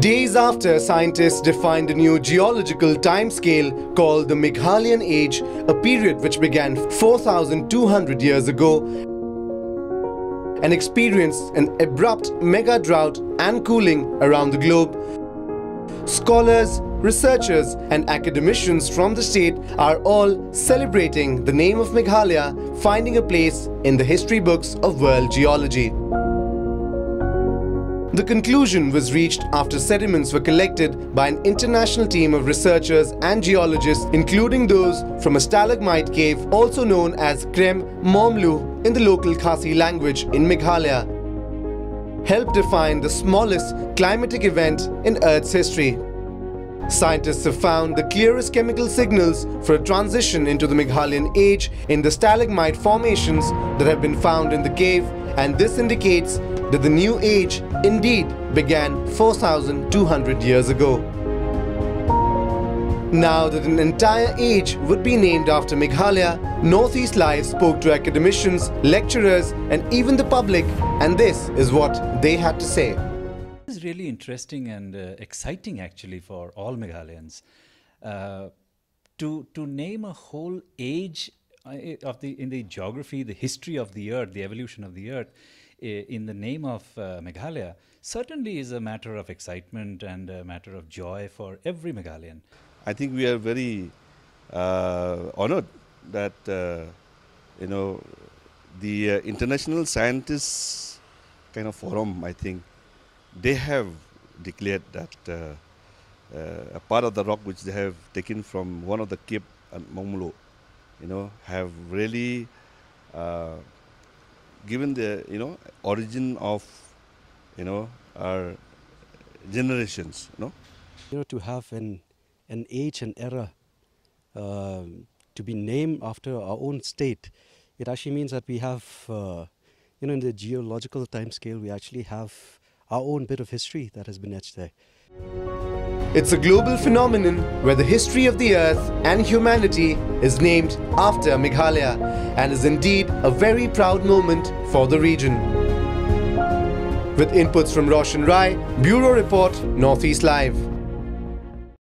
Days after scientists defined a new geological timescale called the Meghalayan Age, a period which began 4,200 years ago and experienced an abrupt mega drought and cooling around the globe, scholars, researchers and academicians from the state are all celebrating the name of Meghalaya finding a place in the history books of world geology. The conclusion was reached after sediments were collected by an international team of researchers and geologists including those from a stalagmite cave also known as Krem Mawmluh in the local Khasi language in Meghalaya. Help define the smallest climatic event in Earth's history. Scientists have found the clearest chemical signals for a transition into the Meghalayan age in the stalagmite formations that have been found in the cave and this indicates that the new age indeed began 4,200 years ago. Now that an entire age would be named after Meghalaya, Northeast Live spoke to academicians, lecturers and even the public and this is what they had to say. This is really interesting and uh, exciting actually for all Meghalayans. Uh, to, to name a whole age uh, of the, in the geography, the history of the earth, the evolution of the earth, in the name of uh, Meghalaya certainly is a matter of excitement and a matter of joy for every Meghalayan. I think we are very uh, honored that uh, you know the uh, international scientists kind of forum. I think they have declared that uh, uh, a part of the rock which they have taken from one of the Cape at Mawmluh, you know, have really given the you know origin of you know our generations you know? You know to have an an age and era uh, to be named after our own state it actually means that we have uh, you know in the geological time scale we actually have our own bit of history that has been etched there it's a global phenomenon where the history of the earth and humanity is named after Meghalaya and is indeed a very proud moment for the region. With inputs from Roshan Rai, Bureau Report, Northeast Live.